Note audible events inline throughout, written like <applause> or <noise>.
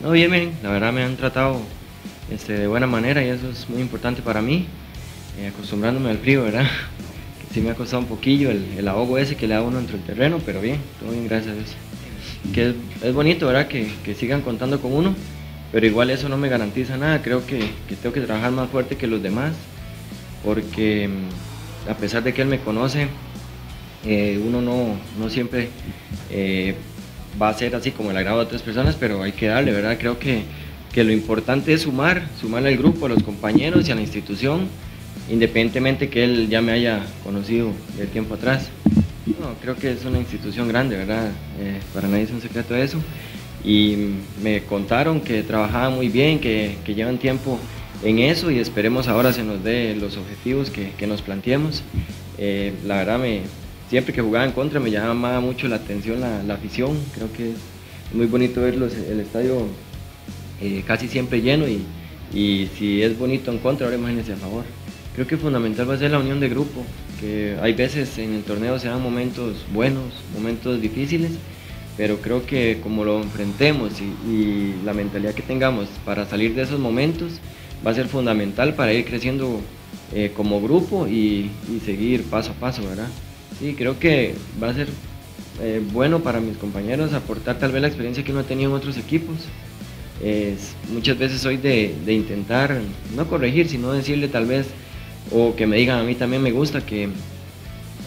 No, bien, bien, la verdad me han tratado este, de buena manera y eso es muy importante para mí, eh, acostumbrándome al frío, ¿verdad? sí me ha costado un poquillo el, ahogo ese que le da uno entre el terreno, pero bien, todo bien, gracias a Dios. Que es, bonito, ¿verdad? Que, sigan contando con uno, pero igual eso no me garantiza nada, creo que, tengo que trabajar más fuerte que los demás, porque mm, a pesar de que él me conoce, eh, uno no, siempre eh, va a ser así como el agrado de otras personas, pero hay que darle, ¿verdad? Creo que, que lo importante es sumar, sumar al grupo, a los compañeros y a la institución, independientemente que él ya me haya conocido del tiempo atrás. No, creo que es una institución grande, ¿verdad? Eh, para nadie es un secreto eso. Y me contaron que trabajaba muy bien, que, que, llevan tiempo en eso y esperemos ahora se nos dé los objetivos que, que nos planteemos. Eh, la verdad me, siempre que jugaba en contra me llamaba mucho la atención la, afición. Creo que es muy bonito ver el estadio eh, casi siempre lleno y, si es bonito en contra, ahora imagínense a favor. Creo que fundamental va a ser la unión de grupo, que hay veces en el torneo se dan momentos buenos, momentos difíciles, pero creo que como lo enfrentemos y, la mentalidad que tengamos para salir de esos momentos va a ser fundamental para ir creciendo eh, como grupo y, y seguir paso a paso, ¿verdad? Sí, creo que va a ser eh, bueno para mis compañeros aportar tal vez la experiencia que uno ha tenido en otros equipos. muchas veces soy de, intentar, no corregir, sino decirle tal vez, o que me digan a mí también me gusta, que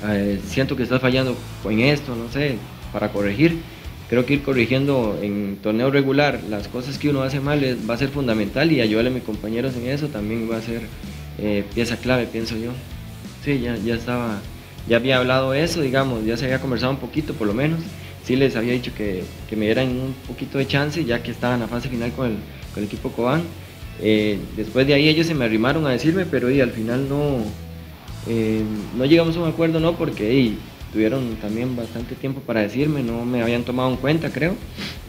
eh, siento que estás fallando en esto, no sé, para corregir. Creo que ir corrigiendo en torneo regular las cosas que uno hace mal va a ser fundamental y ayudarle a mis compañeros en eso también va a ser eh, pieza clave, pienso yo. Sí, ya, ya estaba ya había hablado eso, digamos, ya se había conversado un poquito por lo menos. Sí les había dicho que, me dieran un poquito de chance, ya que estaba en la fase final con el, equipo Cobán. Eh, después de ahí ellos se me arrimaron a decirme, pero al final no, eh, no llegamos a un acuerdo, no, porque tuvieron también bastante tiempo para decirme, no me habían tomado en cuenta, creo.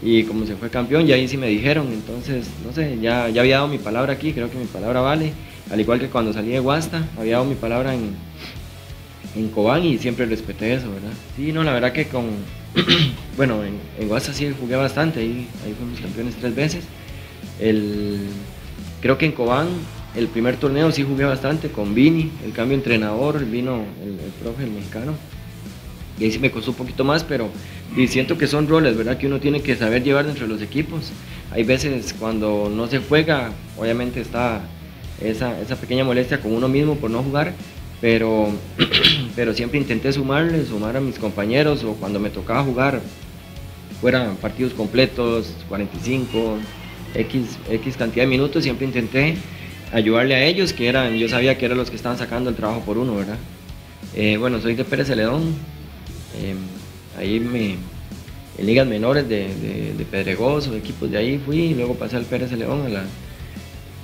Y como se fue campeón, ya ahí sí me dijeron, entonces, no sé, ya, ya había dado mi palabra aquí, creo que mi palabra vale. Al igual que cuando salí de Guasta, había dado mi palabra en, en Cobán y siempre respeté eso, ¿verdad? Sí, no, la verdad que con, <clears throat> bueno, en, en sí jugué bastante, ahí, ahí fuimos campeones tres veces. El, creo que en Cobán el primer torneo sí jugué bastante con Vini, el cambio entrenador, vino el, el profe, el mexicano. Y ahí sí me costó un poquito más, pero y siento que son roles, ¿verdad? Que uno tiene que saber llevar dentro de los equipos. Hay veces cuando no se juega, obviamente está esa, esa pequeña molestia con uno mismo por no jugar, pero, <clears throat> pero siempre intenté sumarle, sumar a mis compañeros o cuando me tocaba jugar fueran partidos completos, 45, X, X cantidad de minutos, siempre intenté ayudarle a ellos, que eran, yo sabía que eran los que estaban sacando el trabajo por uno, ¿verdad? Eh, bueno, soy de Pérez Celedón, em, ahí me, en ligas menores de, Pedregoso, equipos de ahí fui, luego pasé al Pérez la,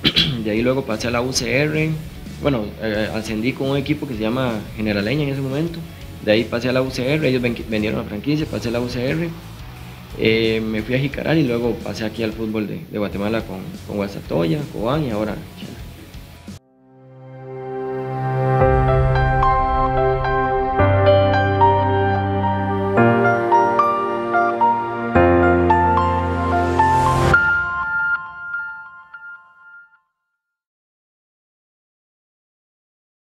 <clears throat> de ahí luego pasé a la UCR, bueno, eh, ascendí con un equipo que se llama Generaleña en ese momento. De ahí pasé a la UCR, ellos vendieron la franquicia, pasé a la UCR. Eh, me fui a Jicaral y luego pasé aquí al fútbol de, Guatemala con, con Guasatoya, Cobán y ahora.